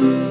you.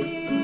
With